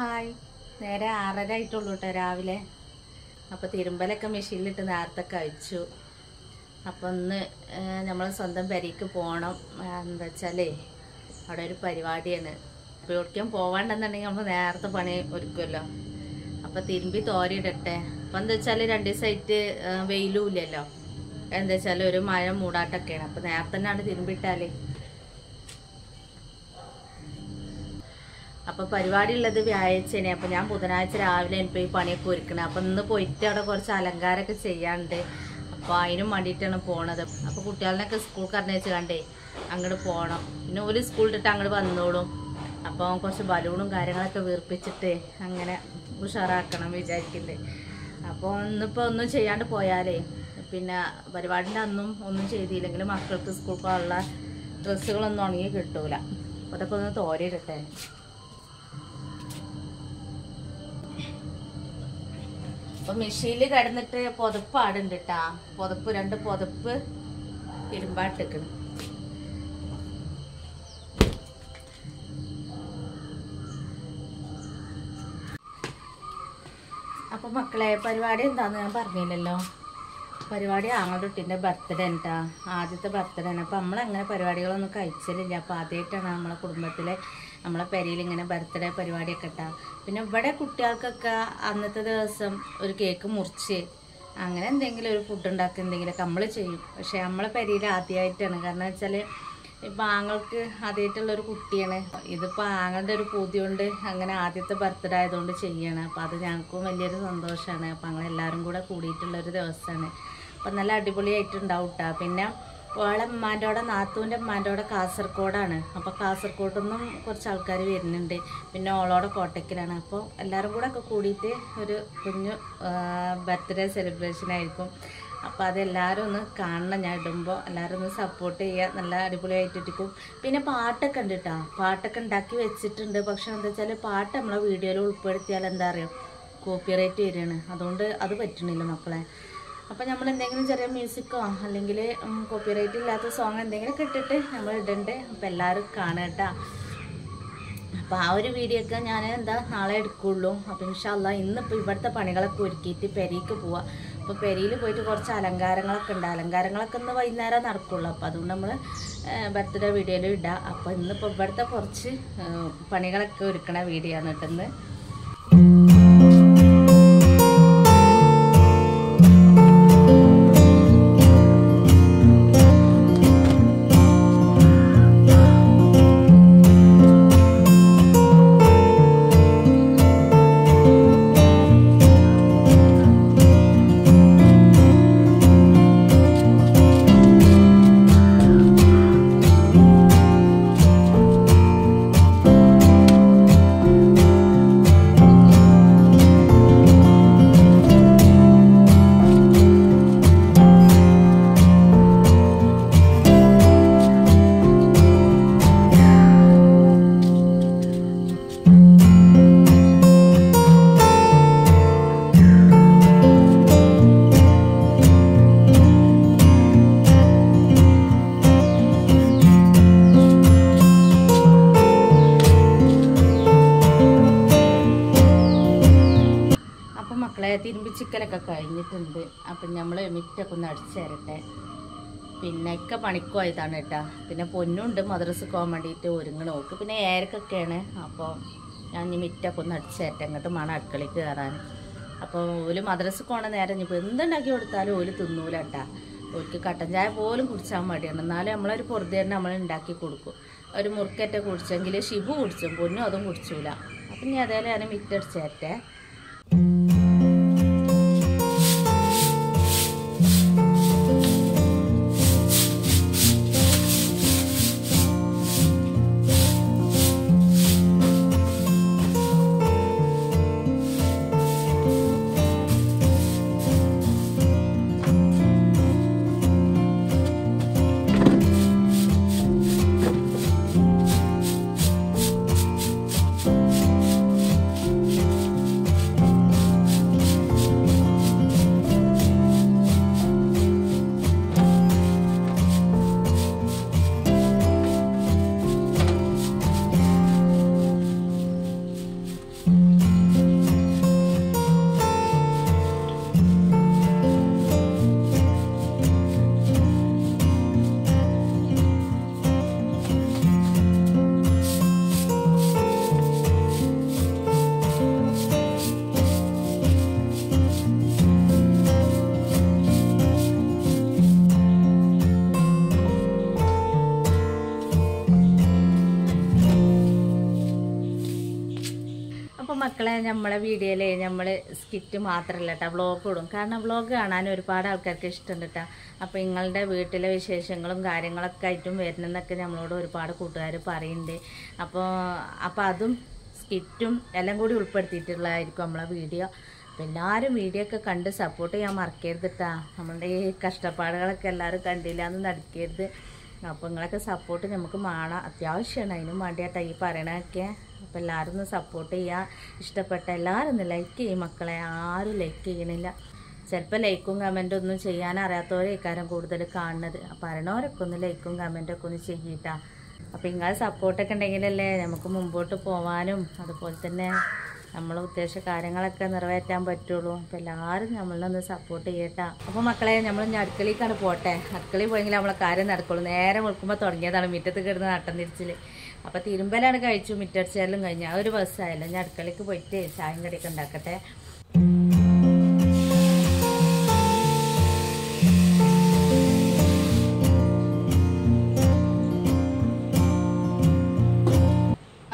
Hi. നേരെ ആറര ആയിട്ടുള്ളൂ കേട്ടോ രാവിലെ. അപ്പോൾ തിരുമ്പലൊക്കെ മെഷീനിലിട്ട് നേരത്തെ കഴിച്ചു. അപ്പം ഒന്ന് നമ്മൾ സ്വന്തം പെരയ്ക്ക് പോകണം എന്താ വെച്ചാലേ അവിടെ ഒരു പരിപാടിയാണ്. അപ്പോൾ എവിടേക്കും പോവാണ്ടെന്നുണ്ടെങ്കിൽ നമ്മൾ നേരത്തെ പണി ഒരുക്കുമല്ലോ അപ്പോൾ തിരുമ്പി തോരിയിടട്ടെ അപ്പം എന്താ വെച്ചാൽ രണ്ട് ദിവസമായിട്ട് വെയിലും ഇല്ലല്ലോ. എന്താ വെച്ചാൽ ഒരു മഴ മൂടാട്ടൊക്കെയാണ്. അപ്പോൾ നേരത്തെ തന്നെയാണ് തിരുമ്പിട്ടാലേ. അപ്പൊ പരിപാടി ഉള്ളത് വ്യാഴാഴ്ചയാണ്. അപ്പൊ ഞാൻ ബുധനാഴ്ച രാവിലെ എനിക്ക് ഈ പണിയൊക്കെ ഒരുക്കണേ. അപ്പൊ ഇന്ന് പോയിട്ട് അവിടെ കുറച്ച് അലങ്കാരമൊക്കെ ചെയ്യാണ്ട് അപ്പൊ അതിനും വേണ്ടിയിട്ടാണ് പോണത്. അപ്പൊ കുട്ടികളെയൊക്കെ സ്കൂൾ കറഞ്ഞേച്ച് കണ്ടേ അങ്ങോട്ട് പോകണം പിന്നെ ഒരു സ്കൂളിട്ടിട്ട് അങ്ങോട്ട് വന്നോളും. അപ്പോൾ കുറച്ച് ബലൂണും കാര്യങ്ങളൊക്കെ വീർപ്പിച്ചിട്ട് അങ്ങനെ ഉഷാറാക്കണം വിചാരിക്കുന്നത് അപ്പോൾ ഇന്നിപ്പോൾ ഒന്നും ചെയ്യാണ്ട് പോയാലേ പിന്നെ പരിപാടിന്റെ അന്നും ഒന്നും ചെയ്തില്ലെങ്കിലും മക്കൾക്ക് സ്കൂൾ പോകാനുള്ള ഡ്രസ്സുകളൊന്നും ഉണങ്ങി കിട്ടൂല. അപ്പോൾ അതൊക്കെ ഒന്ന് തോരയിടട്ടെ. അപ്പൊ മെഷീനിൽ കിടന്നിട്ട് പുതപ്പാടുണ്ട് കേട്ടാ പുതപ്പ് രണ്ട് പുതപ്പ് ഇരുമ്പാട്ടിക്കണം അപ്പൊ മക്കളെ പരിപാടി എന്താന്ന് ഞാൻ പറഞ്ഞില്ലല്ലോ. പരിപാടി ആങ്ങളുട്ടിന്റെ ബർത്ത്ഡേ ഉണ്ടാ ആദ്യത്തെ ബർത്ത്ഡേ ആണ്. അപ്പം നമ്മളങ്ങനെ പരിപാടികളൊന്നും കഴിച്ചില്ല അപ്പോൾ ആദ്യമായിട്ടാണ് നമ്മളെ കുടുംബത്തിലെ നമ്മളെ പെരയിൽ ഇങ്ങനെ ബർത്ത്ഡേ പരിപാടിയൊക്കെ ഇട്ടാ. പിന്നെ ഇവിടെ കുട്ടികൾക്കൊക്കെ അന്നത്തെ ദിവസം ഒരു കേക്ക് മുറിച്ച് അങ്ങനെ എന്തെങ്കിലും ഒരു ഫുഡ് ഉണ്ടാക്കുക എന്തെങ്കിലുമൊക്കെ നമ്മൾ ചെയ്യും. പക്ഷെ നമ്മളെ പെരയിൽ ആദ്യമായിട്ടാണ്. കാരണം വെച്ചാൽ ഇപ്പം ആങ്ങൾക്ക് ആദ്യമായിട്ടുള്ള ഒരു കുട്ടിയാണ്. ഇതിപ്പോൾ ആങ്ങളുടെ ഒരു പൂതി കൊണ്ട് അങ്ങനെ ആദ്യത്തെ ബർത്ത്ഡേ ആയതുകൊണ്ട് ചെയ്യണം. അപ്പം അത് ഞങ്ങൾക്കും വലിയൊരു സന്തോഷമാണ്. അപ്പം ഞങ്ങളെല്ലാവരും കൂടെ കൂടിയിട്ടുള്ളൊരു ദിവസമാണ്. അപ്പം നല്ല അടിപൊളിയായിട്ടുണ്ടാവും കേട്ടോ പിന്നെ ഓളെ ഉമ്മാന്റെ അവിടെ നാത്തൂന്റെ ഉമ്മാന്റെ അവിടെ കാസർഗോഡാണ്. അപ്പോൾ കാസർഗോഡിൽ നിന്നും കുറച്ച് ആൾക്കാർ വരുന്നുണ്ട്. പിന്നെ ഓളോടെ കോട്ടയ്ക്കലാണ് അപ്പോൾ എല്ലാവരും കൂടെ ഒക്കെ കൂടിയിട്ട് ഒരു കുഞ്ഞു ബർത്ത്ഡേ സെലിബ്രേഷൻ ആയിരിക്കും. അപ്പോൾ അതെല്ലാവരും ഒന്ന് കാണണം. ഞാൻ ഇടുമ്പോൾ എല്ലാവരും ഒന്ന് സപ്പോർട്ട് ചെയ്യുക. നല്ല അടിപൊളിയായിട്ടിരിക്കും. പിന്നെ പാട്ടൊക്കെ ഉണ്ട് കേട്ടോ പാട്ടൊക്കെ ഉണ്ടാക്കി വെച്ചിട്ടുണ്ട്. പക്ഷെ എന്താ വെച്ചാൽ പാട്ട് നമ്മളെ വീഡിയോയിൽ ഉൾപ്പെടുത്തിയാൽ എന്താ പറയുക കോപ്പിറൈറ്റ് വരികയാണ്. അതുകൊണ്ട് അത് പറ്റണില്ല മക്കളെ. അപ്പം നമ്മൾ എന്തെങ്കിലും ചെറിയ മ്യൂസിക്കോ അല്ലെങ്കിൽ കോപ്പിറൈറ്റ് ഇല്ലാത്ത സോങ് എന്തെങ്കിലും ഇട്ടിട്ട് നമ്മൾ ഇടണ്ടേ? അപ്പം എല്ലാവരും കാണുക കേട്ടോ. അപ്പം ആ ഒരു വീഡിയോ ഒക്കെ ഞാൻ എന്താ നാളെ എടുക്കുള്ളൂ. അപ്പം ഇൻഷാല്ല ഇന്നിപ്പോൾ ഇവിടുത്തെ പണികളൊക്കെ ഒരുക്കിയിട്ട് പെരയ്ക്ക് പോവാം. അപ്പോൾ പെരയിൽ പോയിട്ട് കുറച്ച് അലങ്കാരങ്ങളൊക്കെ ഉണ്ട്. അലങ്കാരങ്ങളൊക്കെ ഇന്ന് വൈകുന്നേരം നടക്കുള്ളൂ. അപ്പോൾ അതുകൊണ്ട് നമ്മൾ ബർത്ത്ഡേ വീഡിയോയിൽ ഇടാം. അപ്പോൾ ഇന്നിപ്പോൾ ഇവിടുത്തെ കുറച്ച് പണികളൊക്കെ ഒരുക്കണ വീഡിയോ ആണ് കേട്ടെന്ന് ചിക്കലൊക്കെ കഴിഞ്ഞിട്ടുണ്ട്. അപ്പം നമ്മൾ മിറ്റൊക്കെ ഒന്ന് അടിച്ചു തരട്ടെ. പിന്നെ ഒക്കെ പണിക്കുമായതാണ് കേട്ടാ. പിന്നെ പൊന്നുണ്ട് മദ്രസ് പോകാൻ വേണ്ടിയിട്ട് ഒരുങ്ങണ. നോക്ക് പിന്നെ ഏരക്കൊക്കെയാണ് അപ്പോൾ ഞാൻ ഇനി മിറ്റൊക്കെ ഒന്ന് അടിച്ചു തരട്ടെ. മണം അടുക്കളയിൽ കയറാൻ. അപ്പോൾ ഓൽ മദ്രസ് പോണ നേരം ഇനിയിപ്പോൾ എന്തുണ്ടാക്കി കൊടുത്താലും ഓൽ തിന്നൂല കേട്ടാ. ഓൽക്ക് കട്ടൻ ചായ പോലും കുടിച്ചാൽ മടിയാണ്. എന്നാലും നമ്മളൊരു പൊറുതേനെ നമ്മൾ ഉണ്ടാക്കി കൊടുക്കും. ഒരു മുറുക്കറ്റ കുടിച്ചെങ്കിൽ ഷിബു കുടിച്ചും പൊന്നും അതും കുടിച്ചൂല. അപ്പം ഇനി അതേപോലെ ഞാൻ മിറ്റടിച്ചു അപ്പോൾ നമ്മളെ വീഡിയോയിൽ നമ്മൾ സ്കിറ്റ് മാത്രമല്ല കേട്ടോ വ്ളോഗ് ഇടും. കാരണം വ്ളോഗ് കാണാൻ ഒരുപാട് ആൾക്കാർക്ക് ഇഷ്ടമുണ്ട് കേട്ടോ അപ്പോൾ നിങ്ങളുടെ വീട്ടിലെ വിശേഷങ്ങളും കാര്യങ്ങളൊക്കെ ആയിട്ടും വരുന്നെന്നൊക്കെ നമ്മളോട് ഒരുപാട് കൂട്ടുകാർ പറയുന്നുണ്ട് അപ്പോൾ അപ്പോൾ അതും സ്കിറ്റും എല്ലാം കൂടി ഉൾപ്പെടുത്തിയിട്ടുള്ളതായിരിക്കും നമ്മളെ വീഡിയോ. അപ്പോൾ എല്ലാവരും വീഡിയോ ഒക്കെ കണ്ട് സപ്പോർട്ട് ചെയ്യാൻ മറക്കരുത് കേട്ടോ നമ്മളുടെ ഈ കഷ്ടപ്പാടുകളൊക്കെ എല്ലാവരും കണ്ടില്ല എന്ന് നടക്കരുത്. അപ്പോൾ നിങ്ങളൊക്കെ സപ്പോർട്ട് നമുക്ക് വേണം അത്യാവശ്യമാണ് അതിനും വേണ്ടിയിട്ടാണ് ഈ പറയണതൊക്കെ. അപ്പോൾ എല്ലാവരും ഒന്ന് സപ്പോർട്ട് ചെയ്യുക ഇഷ്ടപ്പെട്ട എല്ലാവരും ഒന്ന് ലൈക്ക് ചെയ്യും മക്കളെ. ആരും ലൈക്ക് ചെയ്യണില്ല. ചിലപ്പോൾ ലൈക്കും കമന്റും ഒന്നും ചെയ്യാൻ അറിയാത്തവരേക്കാരം കൂടുതൽ കാണുന്നത്. അപ്പോൾ അറിയണവരൊക്കെ ഒന്ന് ലൈക്കും കമന്റൊക്കെ ഒന്ന് ചെയ്യിട്ടാ. അപ്പോൾ ഇങ്ങനെ സപ്പോർട്ടൊക്കെ ഉണ്ടെങ്കിലല്ലേ നമുക്ക് മുമ്പോട്ട് പോവാനും അതുപോലെ തന്നെ നമ്മൾ ഉദ്ദേശ കാര്യങ്ങളൊക്കെ നിറവേറ്റാൻ പറ്റുള്ളൂ. അപ്പം എല്ലാവരും നമ്മളൊന്ന് സപ്പോർട്ട് ചെയ്യട്ടാ. അപ്പോൾ മക്കളെ നമ്മൾ ഇനി അടുക്കളയിലേക്കാണ് പോട്ടെ. അടുക്കളയിൽ പോയെങ്കിൽ നമ്മളെ കാര്യം നടക്കുള്ളൂ. നേരെ വിൽക്കുമ്പോൾ തുടങ്ങിയതാണ്. മുറ്റത്ത് കിടന്ന് നട്ടം തിരിച്ചിൽ അപ്പോൾ തിരുമ്പലാണ് കഴിച്ചു മിറ്റടിച്ചാലും കഴിഞ്ഞു. ആ ഒരു ബസ്സായല്ലോ ഞാൻ അടുക്കളയ്ക്ക് പോയിട്ട് ചായം കടിയൊക്കെ ഉണ്ടാക്കട്ടെ.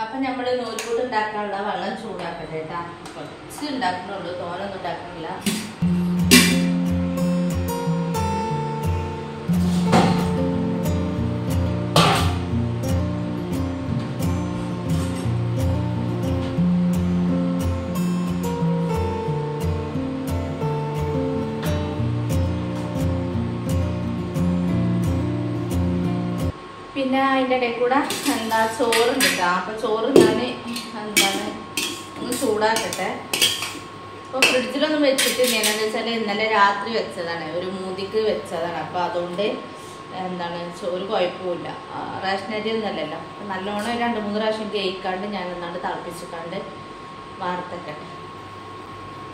അപ്പൊ നമ്മൾ നൂൽപൂട്ട് ഉണ്ടാക്കാനുള്ള വെള്ളം ചൂടാക്കട്ടെ കേട്ടാ കുറച്ച് ഉണ്ടാക്കുന്നുള്ളൂ തോരൊന്നും ഉണ്ടാക്കുന്നില്ല പിന്നെ അതിന്റെ ഇടയിൽ കൂടെ എന്താ ചോറുണ്ട് കേട്ടോ അപ്പോൾ ചോറ് ഞാൻ എന്താണ് ഒന്ന് ചൂടാക്കട്ടെ. അപ്പോൾ ഫ്രിഡ്ജിലൊന്നും വെച്ചിട്ടില്ല. എന്താണെന്ന് വെച്ചാൽ ഇന്നലെ രാത്രി വെച്ചതാണ്. ഒരു മൂതിക്ക് വെച്ചതാണ്. അപ്പോൾ അതുകൊണ്ട് എന്താണ് ചോറ് കുഴപ്പമില്ല റേഷൻ അരി ഒന്നുമല്ലല്ലോ നല്ലോണം രണ്ട് മൂന്ന് പ്രാവശ്യം കേൾക്കാണ്ട് ഞാൻ എന്നാണ്ട് തിളപ്പിച്ചിക്കാണ്ട് വാർത്തക്കട്ടെ.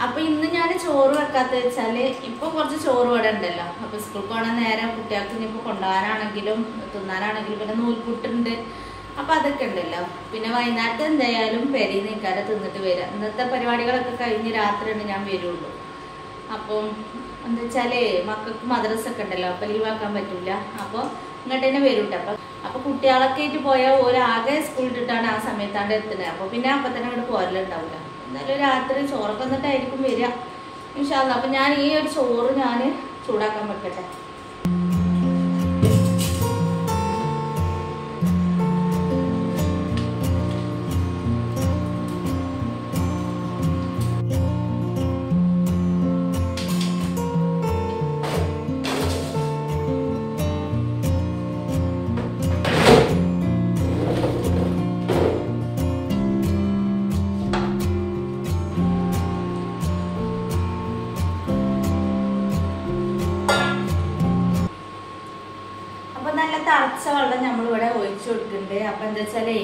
അപ്പൊ ഇന്ന് ഞാൻ ചോറ് വെക്കാത്ത വെച്ചാൽ ഇപ്പൊ കുറച്ച് ചോറ് ഇവിടെ ഉണ്ടല്ലോ. അപ്പൊ സ്കൂളിൽ പോകണ നേരം കുട്ടികൾക്ക് ഇനിയിപ്പോ കൊണ്ടുപോകാനാണെങ്കിലും തിന്നാനാണെങ്കിലും പിന്നെ നൂൽപുട്ടുണ്ട്. അപ്പൊ അതൊക്കെ ഉണ്ടല്ലോ. പിന്നെ വൈകുന്നേരത്തെ എന്തായാലും പെരി നിൽക്കാതെ തിന്നിട്ട് വരാം. ഇന്നത്തെ പരിപാടികളൊക്കെ കഴിഞ്ഞ് രാത്രിയാണ് ഞാൻ വരുള്ളൂ. അപ്പം എന്താ വെച്ചാൽ മക്കൾക്ക് മദ്രസ ഒക്കെ ഉണ്ടല്ലോ അപ്പൊ ലീവാക്കാൻ പറ്റൂല. അപ്പൊ ഇങ്ങോട്ട് തന്നെ വരും ട്ടോ. അപ്പൊ അപ്പൊ കുട്ടികളൊക്കെ ആയിട്ട് പോയാൽ ഒരാകെ സ്കൂളിട്ടിട്ടാണ് ആ സമയത്താണ് എത്തുന്നത്. അപ്പൊ പിന്നെ അപ്പൊ തന്നെ അങ്ങോട്ട് പോരലുണ്ടാവില്ല എന്നാലും രാത്രി ചോറൊക്കെ എന്നിട്ടായിരിക്കും വരിക. അപ്പൊ ഞാൻ ഈ ഒരു ചോറ് ഞാൻ ചൂടാക്കാൻ വെക്കട്ടെ. കൊടുക്കുന്നുണ്ട് അപ്പൊ എന്താ വെച്ചാലേ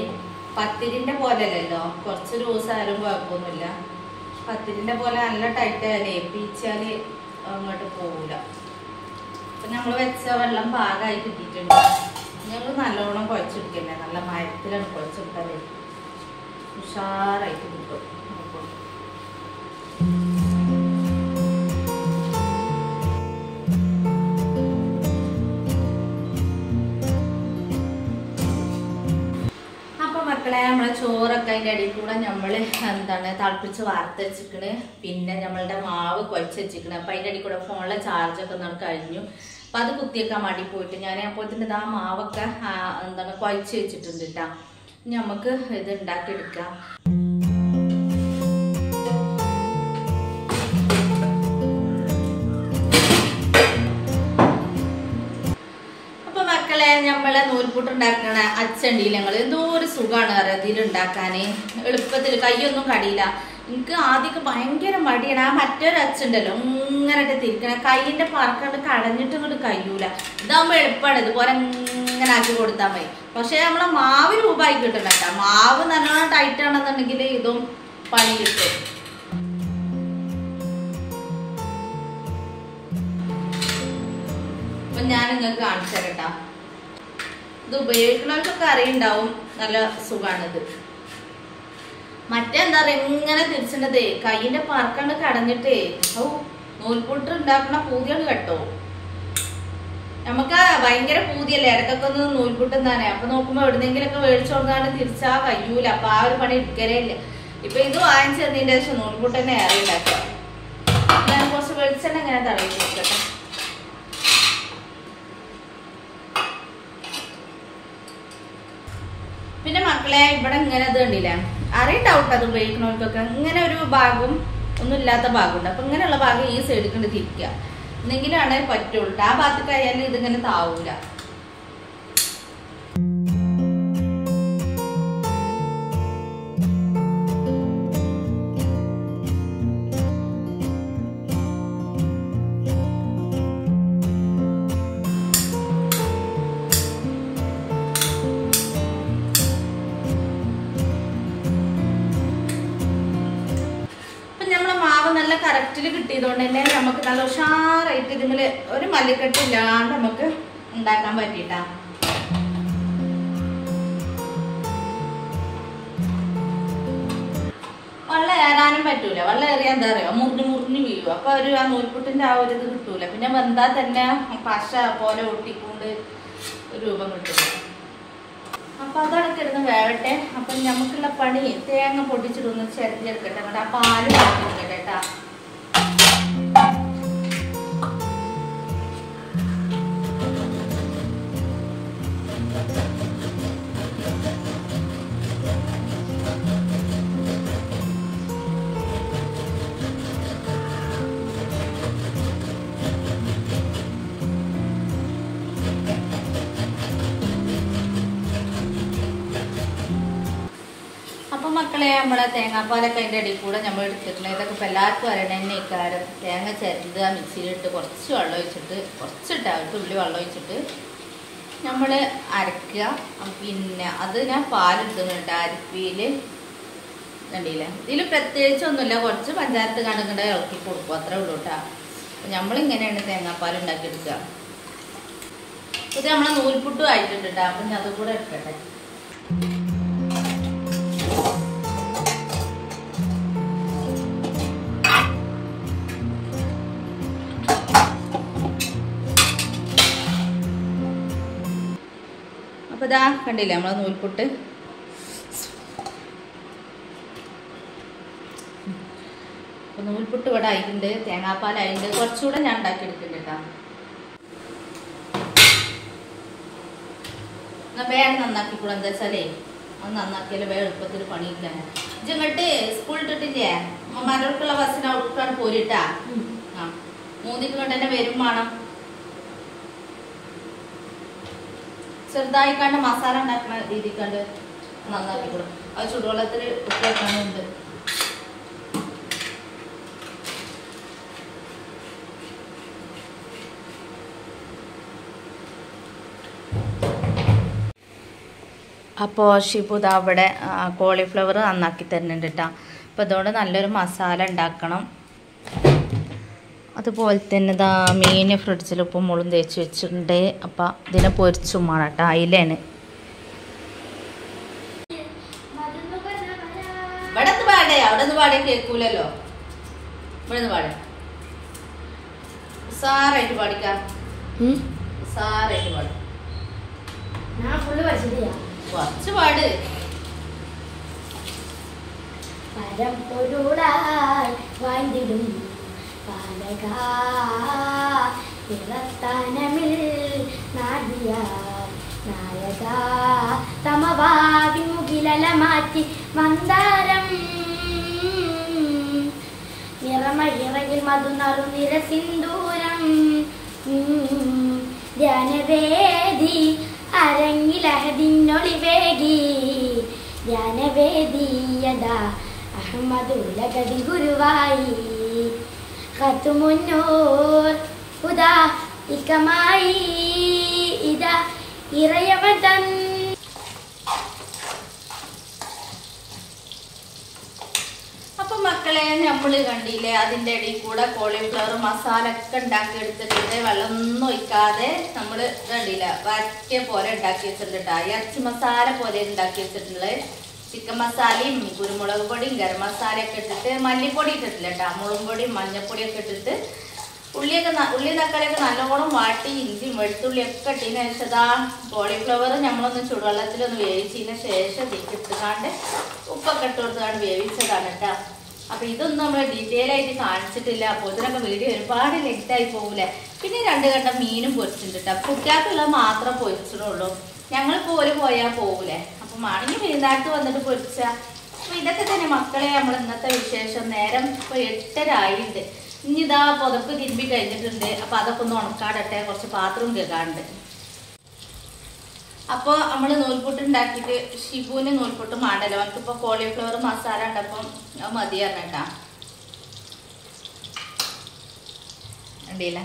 പോലെ അല്ലല്ലോ കുറച്ച് ലൂസ് ആയാലും കുഴപ്പമൊന്നുമില്ല. പത്തിരിന്റെ പോലെ നല്ല ടൈറ്റ് ആയാലേ പീച്ചാൽ അങ്ങോട്ട് പോവില്ല അപ്പൊ നമ്മൾ വെച്ച വെള്ളം പാകമായി കിട്ടിയിട്ടുണ്ട്. ഞങ്ങൾ നല്ലോണം കുഴച്ചെടുക്കല്ലേ? നല്ല മരത്തിലാണ് കുഴച്ചെടുത്താലേ. ഉഷാറായിട്ട് കിട്ടും. ചോറൊക്കെ അതിന്റെ അടിയിൽ കൂടെ നമ്മൾ എന്താണ് തിളപ്പിച്ച് വാർത്തെച്ചിക്കണ് പിന്നെ നമ്മളുടെ മാവ് കുഴച്ച് വെച്ചിക്കണ് അപ്പം അതിന്റെ അടിയിൽ കൂടെ ഫോണിലെ ചാർജ് ഒക്കെ നമ്മൾ കഴിഞ്ഞു. അപ്പം അത് കുത്തിയേക്കാൻ മടി പോയിട്ട് ഞാൻ അപ്പോൾ തന്നെ ആ മാവൊക്കെ എന്താണ് കുഴച്ച് വെച്ചിട്ടുണ്ട് കേട്ടോ നമുക്ക് ഇത് ഉണ്ടാക്കിയെടുക്കാം. നമ്മളെ നൂൽപൂട്ട് ഉണ്ടാക്കണ അച്ചണ്ടിയിൽ ഞങ്ങൾ എന്തോ ഒരു സുഖമാണ് അറിയാം? ഇതിൽ ഉണ്ടാക്കാന് എളുപ്പത്തിൽ കൈയൊന്നും കടിയില്ല. എനിക്ക് ആദ്യമൊക്കെ ഭയങ്കര മടിയാണ്. ആ മറ്റൊരു അച്ചുണ്ടല്ലോ ഇങ്ങനെ തിരിക്കണ. കൈയിന്റെ പറക്കണ്ട് കടഞ്ഞിട്ട് ഇങ്ങോട്ട് കഴിയൂല ഇതാകുമ്പോ എളുപ്പമാണ് ഇതുപോലെ ഇങ്ങനെ ആക്കി കൊടുത്താൽ മതി. പക്ഷെ നമ്മളെ മാവ് രൂപമായി കിട്ടണം കേട്ടോ. മാവ് നല്ലോണം ടൈറ്റ് ആണെന്നുണ്ടെങ്കിൽ ഇതും പണി കിട്ടും ഞാൻ നിങ്ങൾക്ക് കാണിച്ചു തരട്ടാ ഇത് ഉപയോഗിക്കുന്നവർക്കൊക്കെ അറിയുണ്ടാവും. നല്ല സുഖാണിത്. മറ്റെന്താ പറയാ ഇങ്ങനെ തിരിച്ചിട്ടതേ കൈയിന്റെ പറക്കണ്ട് കടഞ്ഞിട്ടേ ഓ നൂൽപുട്ട് ഉണ്ടാക്കുന്ന പൂതികൾ കേട്ടോ. നമുക്ക് ഭയങ്കര പൂതിയല്ലേ? ഇടക്കൊക്കെ ഒന്ന് നൂൽപുട്ട് തന്നെ അപ്പൊ നോക്കുമ്പോ എവിടുന്നെങ്കിലൊക്കെ മേടിച്ചു കൊടുക്കാണ്ട് തിരിച്ചാ കഴിയൂല. അപ്പൊ ആ ഒരു പണി എടുക്കലേ ഇല്ല. ഇപ്പൊ ഇത് വാങ്ങിച്ചതിന്റെ ശേഷം നൂൽപുട്ട് തന്നെ ഏറെ ഉണ്ടാക്കുക ഞാൻ കുറച്ച് വെളിച്ചെണ്ണ ഇങ്ങനെ തടവി കൊടുക്കട്ടെ പിന്നെ മക്കളെ ഇവിടെ ഇങ്ങനെ ഇത് കണ്ടില്ല? ഡൗട്ട് അത് ഉപയോഗിക്കണവർക്കൊക്കെ ഇങ്ങനെ ഒരു ഭാഗം ഒന്നും ഇല്ലാത്ത ഭാഗമുണ്ട്. അപ്പൊ ഇങ്ങനെയുള്ള ഭാഗം ഈ സൈഡിൽ കൊണ്ട് തിരിക്കുക. എന്നെങ്കിലാണ് പറ്റുള്ളൂ. ആ ഭാഗത്തേക്ക് ആയാലും ഇതിങ്ങനെ താവൂല. കിട്ടിയതുകൊണ്ട് തന്നെ നമുക്ക് നല്ല ഉഷാറായിട്ട് ഇതിൽ ഒരു മല്ലിക്കെട്ട് ഇല്ലാണ്ട് നമുക്ക് ഉണ്ടാക്കാൻ പറ്റിയിട്ടാ. വെള്ളം ഏറാനും പറ്റൂല. വെള്ളം ഏറിയാൽ എന്താ അറിയോ? മുറിഞ്ഞ് മുറിഞ്ഞ് വീഴും. അപ്പൊ ഒരു ആ നൂൽപുട്ടിന്റെ ആ ഒരു ഇത് കിട്ടൂല. പിന്നെ വെന്താ തന്നെ പശ പോലെ ഒട്ടിക്കൊണ്ട് രൂപം കിട്ടൂല അപ്പൊ അതടക്കം ഇരുന്ന് വേവട്ടെ. അപ്പൊ നമുക്കുള്ള പണി തേങ്ങ പൊട്ടിച്ചിട്ടൊന്ന് ചെരഞ്ഞെടുക്കട്ടെ. എന്നിട്ട് ആ പാൽ മാറ്റിട്ട് കേട്ടാ. മക്കളെ നമ്മളെ തേങ്ങാപ്പാലൊക്കെ അതിന്റെ ഇടയിൽ കൂടെ നമ്മൾ എടുത്തിട്ടുണ്ട്. ഇതൊക്കെ ഇപ്പോൾ എല്ലാവർക്കും ഇക്കാരം തേങ്ങ ചെറുതുക മിക്സിയിലിട്ട് കുറച്ച് വെള്ളം ഒഴിച്ചിട്ട് കുറച്ച് ഒരു തുള്ളി വെള്ളം ഒഴിച്ചിട്ട് നമ്മൾ അരക്കുക. പിന്നെ അത് ഞാൻ പാലെടുത്തുന്നുണ്ട് അരിപ്പിയിൽ കണ്ടില്ലേ? ഇതിൽ പ്രത്യേകിച്ച് ഒന്നുമില്ല കുറച്ച് പഞ്ചായത്ത് കണക്കിട്ട് ഇളക്കി കൊടുക്കും. അത്രേ ഉള്ളൂ കേട്ടോ. നമ്മളിങ്ങനെയാണ് തേങ്ങാപ്പാൽ ഉണ്ടാക്കിയെടുക്കുക ഇത് നമ്മളെ നൂൽപുട്ടും ആയിട്ടുണ്ട് കേട്ടോ. അതും കൂടെ എടുക്കട്ടെ ഇതാ കണ്ടില്ലേ നമ്മളെ നൂൽപുട്ട്? അപ്പൊ നൂൽപുട്ട് ഇവിടെ ആയിട്ടുണ്ട് തേങ്ങാപ്പാൽ ആയിട്ടുണ്ട്. കുറച്ചുകൂടെ ഞാൻ ഉണ്ടാക്കി എടുക്കുന്നുണ്ട് കേട്ടോ. എന്നാ വേഗം നന്നാക്കിക്കൂടെ എന്താ വെച്ചാലേ അത് നന്നാക്കിയാലേ വേഗം എളുപ്പത്തിൽ പണിയില്ല. ഇങ്ങോട്ട് സ്കൂൾ ഇട്ടിട്ടില്ലേ? മരവർക്കുള്ള ബസ്സിന് അവിടേക്കാണ് പോരിട്ടാ ആ. മൂന്നിക്ക് കൊണ്ട് തന്നെ വരും വേണം. ചെറുതായി കണ്ട് മസാല ഉണ്ടാക്കുന്ന രീതി കണ്ട് നന്നാക്കി കൊടുക്കും അത് ചുടുവെള്ളത്തിൽ ഇട്ടേക്കാനുണ്ട് അപ്പോൾ ഷിബുദ അവിടെ കോളിഫ്ലവർ നന്നാക്കി തരുന്നുണ്ട് കേട്ടോ അപ്പോൾ അതുകൊണ്ട് നല്ലൊരു മസാല ഉണ്ടാക്കണം. അതുപോലെ തന്നെ ഇതാ മീൻ ഫ്രിഡ്ജിൽ ഉപ്പും മുളും തേച്ച് വെച്ചിട്ടുണ്ട്. അപ്പം ഇതിനെ പൊരിച്ചും വേണം കേട്ടോ അയിലാണ്. ഇവിടെ നിന്ന് പാടേ. അവിടെ നിന്ന് പാടേ കേൾക്കൂലല്ലോ. ഇവിടെ നിന്ന് പാടേ. സാറായിട്ട് പാടിക്കാം. സാറായിട്ട് പാടും. കുറച്ച് പാട്. പരമ്പൊരുളായി വാഴ്ന്നിടും പിറത്താനമിൽ നാടിയ മധു മാറ്റി മന്ദാരം. നിറമഴിറയിൽ മധുനറു നിര സിന്ദൂരം ധ്യാനവേദി അരങ്ങിലഹദിന്നൊളിവേകി. ധ്യാനവേദിയത അഹമ്മദുലഗതി ഗുരുവായി. ഉദാ അപ്പൊ മക്കളെ നമ്മൾ കണ്ടില്ലേ അതിന്റെ ഇടയിൽ കൂടെ കോളിഫ്ലവർ മസാല ഒക്കെ ഉണ്ടാക്കി എടുത്തിട്ടുണ്ട് വെള്ളമൊന്നും ഒഴിക്കാതെ നമ്മൾ കണ്ടില്ല വരട്ടിയ പോലെ ഉണ്ടാക്കി വെച്ചിട്ടുണ്ട് ട്ടാ. ഇറച്ചി മസാല പോലെ ഉണ്ടാക്കി വെച്ചിട്ടുള്ളത് ചിക്കൻ മസാലയും കുരുമുളക് പൊടിയും ഗരം മസാലയൊക്കെ ഇട്ടിട്ട് മല്ലിപ്പൊടി ഇട്ടിട്ടില്ല കേട്ടോ. മുളക് പൊടിയും മഞ്ഞപ്പൊടിയൊക്കെ ഇട്ടിട്ട് ഉള്ളിയൊക്കെ ഉള്ളി തക്കാളിയൊക്കെ നല്ലോണം വാട്ടി ഇഞ്ചിയും വെളുത്തുള്ളിയൊക്കെ ഇട്ടതിന് ശേഷം ഇതാ കോളിഫ്ലവർ നമ്മളൊന്ന് ചുടുവെള്ളത്തിലൊന്ന് വേവിച്ചതിന് ശേഷം ഇതിട്ടിട്ടുകാണ്ട് ഉപ്പൊക്കെ ഇട്ട് കൊടുത്തുകൊണ്ട് വേവിച്ചതാണ് കേട്ടോ. അപ്പൊ ഇതൊന്നും നമ്മൾ ഡീറ്റെയിൽ ആയിട്ട് കാണിച്ചിട്ടില്ല. അപ്പോൾ ഇതിനൊക്കെ വീഡിയോ ഒരുപാട് ആയി പോകൂലേ പിന്നെ രണ്ട് കണ്ട മീനും പൊരിച്ചിട്ടുണ്ട് കേട്ടോ കുട്ടികൾക്കുള്ളത് മാത്രം പൊരിച്ചിട്ടുള്ളൂ ഞങ്ങൾ പോലും പോയാൽ പോകൂലെ അപ്പൊ മണിക്ക് വൈകുന്നേരത്ത് വന്നിട്ട് പൊരിച്ച. അപ്പൊ ഇതൊക്കെ തന്നെ മക്കളെ നമ്മൾ ഇന്നത്തെ വിശേഷം നേരം ഇപ്പൊ എട്ടര ആയിട്ടുണ്ട് ഇനി ഇതാ പുതപ്പ് തിരുമ്പി കഴിഞ്ഞിട്ടുണ്ട്. അപ്പൊ അതൊക്കെ ഒന്ന് ഉണക്കാടട്ടെ. കുറച്ച് പാത്രവും കേൾക്കാണ്ട് അപ്പോൾ നമ്മൾ നൂൽപുട്ട് ഉണ്ടാക്കിയിട്ട് ഷിബുവിന് നൂൽപുട്ട് മാണ്ടല്ലോ. അവനക്കിപ്പോൾ കോളിഫ്ലവർ മസാല ഉണ്ടപ്പം അത് മതി പറഞ്ഞിട്ടാ ഉണ്ടല്ലേ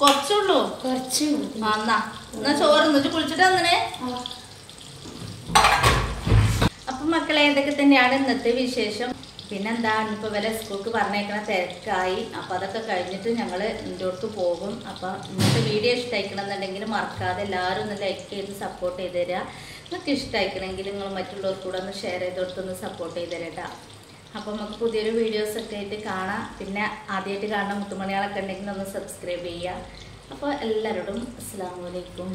കുറച്ചുള്ളൂ. എന്നാ. എന്നാ ചോറ് എന്നിട്ട് കുളിച്ചിട്ട് വന്നേ അപ്പൊ മക്കളെ ഇതൊക്കെ തന്നെയാണ് ഇന്നത്തെ വിശേഷം. പിന്നെന്താ ഇപ്പോൾ വില സ്കൂൾക്ക് പറഞ്ഞേക്കണ തിരക്കായി. അപ്പം അതൊക്കെ കഴിഞ്ഞിട്ട് ഞങ്ങൾ എന്റെ അടുത്ത് പോകും. അപ്പം ഇന്നത്തെ വീഡിയോ ഇഷ്ടമായിക്കണമെന്നുണ്ടെങ്കിൽ മറക്കാതെ എല്ലാവരും ഒന്ന് ലൈക്ക് ചെയ്ത് സപ്പോർട്ട് ചെയ്ത് തരിക നിങ്ങൾക്ക് ഇഷ്ടമായിക്കണമെങ്കിൽ നിങ്ങൾ മറ്റുള്ളവർക്ക് കൂടെ ഒന്ന് ഷെയർ ചെയ്ത് കൊടുത്തൊന്ന് സപ്പോർട്ട് ചെയ്ത് തരാം അപ്പോൾ അപ്പം നമുക്ക് പുതിയൊരു വീഡിയോസൊക്കെ ആയിട്ട് കാണാം. പിന്നെ ആദ്യമായിട്ട് കാണുന്ന മുത്തുമണികളൊക്കെ ഉണ്ടെങ്കിൽ ഒന്ന് സബ്സ്ക്രൈബ് ചെയ്യുക. അപ്പോൾ എല്ലാവരോടും അസ്സാം വലൈക്കും